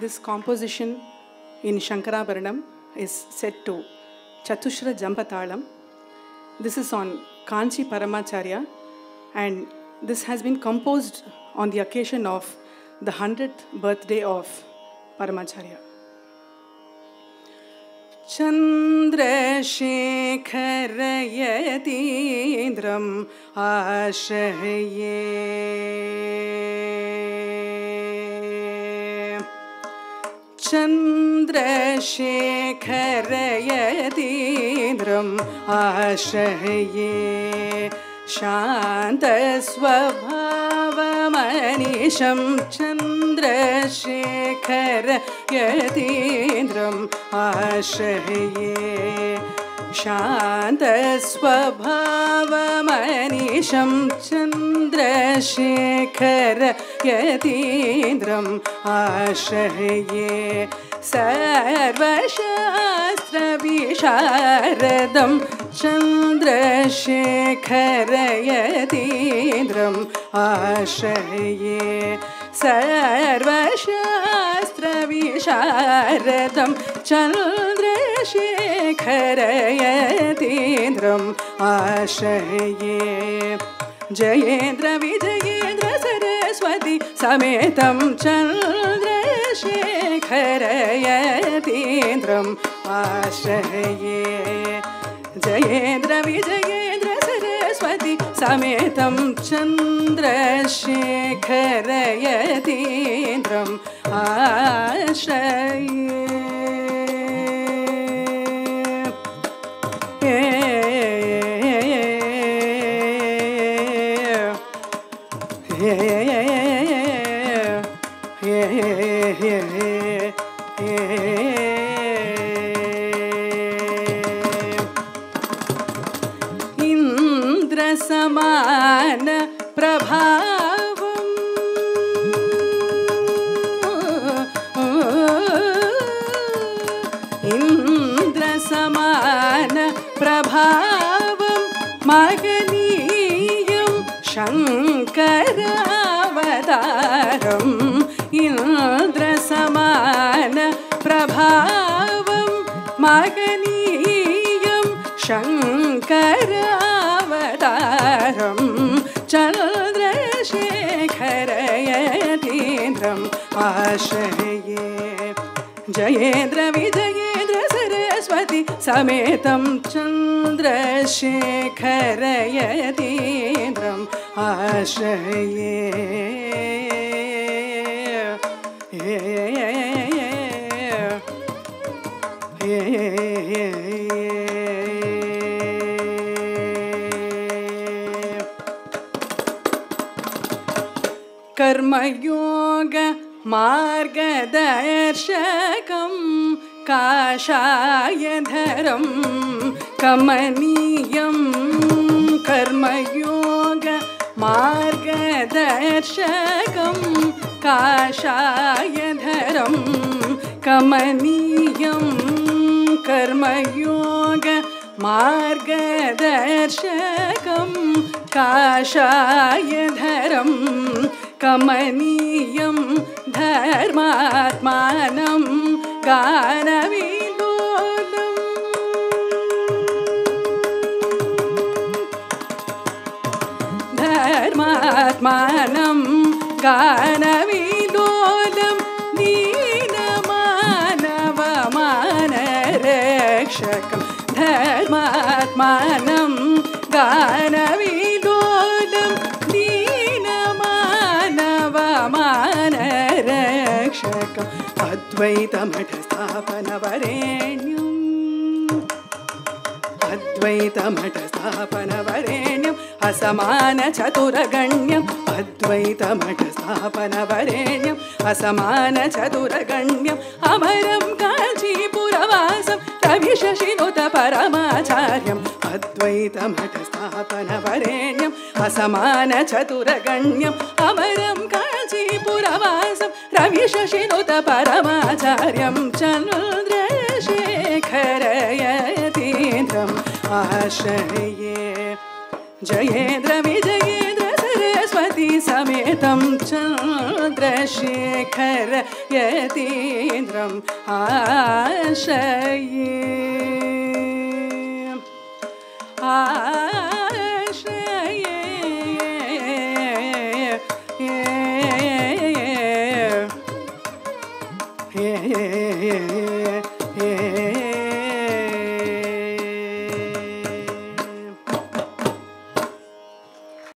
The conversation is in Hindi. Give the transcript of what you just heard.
This composition in Shankarabharanam is set to Chatushra Jampatalam. This is on Kanchi Paramacharya and this has been composed on the occasion of the 100th birthday of Paramacharya. चन्द्रशेखरयतीन्द्रम् आशये चन्द्रशेखरयतीन्द्रम् आश्रये शान्तस्वभावमनिशं Chandra Shekhar ययतीन्द्रम् शान्तस्वभावमनिशं Chandrashekhar यतीन्द्रम् आश्रये सर्वशास्त्रविशारदं Chandra Shekhar यतीन्द्रम् आश्रे सर्वाशास्त्रविषारदं Chandu चन्द्रशेखरयतीन्द्रम् आशये Jayendra Vijayendra Saraswati समेतं चन्द्रशेखरयतीन्द्रम् आशये Jayendra Vijayendra Saraswati समेतं चन्द्रशेखरयतीन्द्रम् आशये इन्द्रसमान प्रभावम् इन्द्रसमान प्रभावं मगनीयं शङ्करावतारम् इन्द्रसमान प्रभावं मगनीयं शङ्करावतारं चन्द्रशेखरयतीन्द्रम् आशये जयेन्द्र विजयेन्द्र सरस्वती समेतं चन्द्रशेखरयतीन्द्रम् आशये कर्मयोग मार्गदर्शकं काषायधरं कमनीयं कर्मयोग मार्गदर्शकं काषायधरं कमनीयं कर्मयोग मार्गदर्शकं काषायधरं कमनीयं धर्मात्मानं गानविलोलम् ധർമാത്മാനം ഗാനവിലോലം ദീനമാനവമാനരക്ഷകം ധർമാത്മാനം ഗാനവിലോലം ദീനമാനവമാനരക്ഷകം അദ്വൈതമഠ സ്ഥാപനവരേണ്യം अद्वैतमठस्थापनवरेण्यम्, असमानचतुरगण्यम्। अद्वैतमठस्थापनवरेण्यम्, असमानचतुरगण्यम्। अमरं काञ्चीपुरवासं रविशशिनुत परमाचार्यम्। अद्वैतमठस्थापनवरेण्यम्, असमानचतुरगण्यम्। अमरं काञ्चीपुरवासं रविशशिनुत परमाचार्यं चन्द्रशेखरयतीन्द्रम् शये जयेन्द्र विजयेन्द्र सरस्वती समेतं चन्द्रशेखर यतीन्द्रम् आशये। ये आशये। ये ये ये